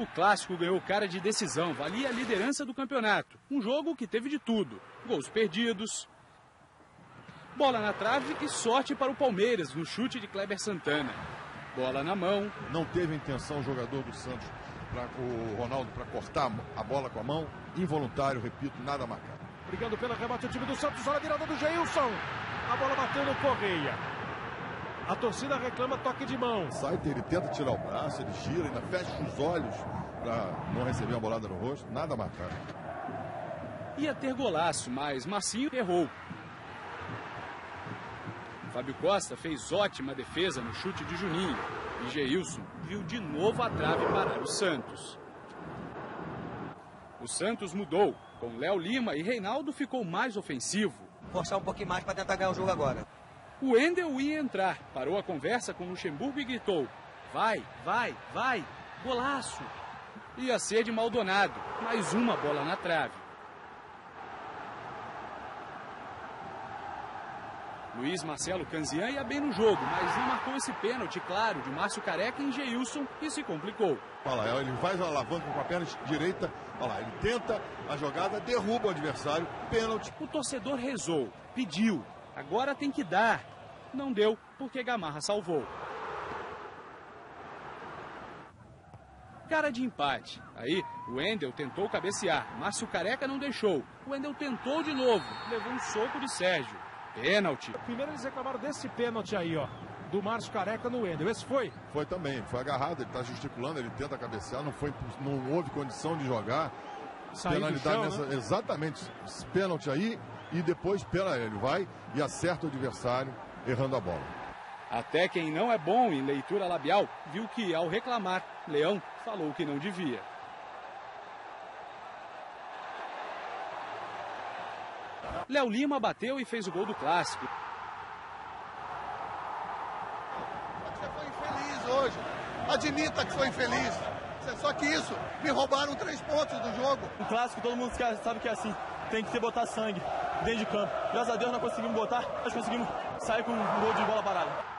O clássico ganhou cara de decisão, valia a liderança do campeonato. Um jogo que teve de tudo: gols perdidos, bola na trave e sorte para o Palmeiras no chute de Kleber Santana. Bola na mão. Não teve intenção o jogador do Santos, pra, o Ronaldo, para cortar a bola com a mão. Involuntário, repito, nada marcado. Brigando pelo rebate o time do Santos, olha a virada do Geilson. A bola bateu no Correia. A torcida reclama toque de mão. Sai, ele tenta tirar o braço, ele gira, ainda fecha os olhos para não receber a bolada no rosto. Nada marcado. Ia ter golaço, mas Marcinho errou. Fábio Costa fez ótima defesa no chute de Juninho. E Geilson viu de novo a trave parar o Santos. O Santos mudou. Com Léo Lima e Reinaldo ficou mais ofensivo. Forçar um pouquinho mais para tentar ganhar o jogo agora. O Endel ia entrar, parou a conversa com Luxemburgo e gritou: Vai, vai, vai, golaço! Ia ser de Maldonado, mais uma bola na trave. Luiz Marcelo Canzian ia bem no jogo, mas não marcou esse pênalti, claro, de Márcio Careca em Geilson e se complicou. Olha lá, ele faz a alavanca com a perna direita, olha lá, ele tenta a jogada, derruba o adversário, pênalti. O torcedor rezou, pediu, agora tem que dar. Não deu, porque Gamarra salvou. Cara de empate. Aí, o Wendel tentou cabecear. Márcio Careca não deixou. O Wendel tentou de novo. Levou um soco de Sérgio. Pênalti. Primeiro eles reclamaram desse pênalti aí, ó. Do Márcio Careca no Wendel. Esse foi? Foi também. Foi agarrado, ele está gesticulando, ele tenta cabecear, não, foi, não houve condição de jogar. Sair Penalidade chão, nessa. né? Exatamente. Pênalti aí e depois pela ele. Vai e acerta o adversário errando a bola. Até quem não é bom em leitura labial viu que, ao reclamar, Leão falou que não devia. Léo Lima bateu e fez o gol do clássico. Você foi infeliz hoje. Admita que foi infeliz. Só que isso, me roubaram três pontos do jogo. Um clássico, todo mundo sabe que é assim. Tem que ser botar sangue dentro de campo. Graças a Deus nós conseguimos botar, nós conseguimos sair com um gol de bola parada.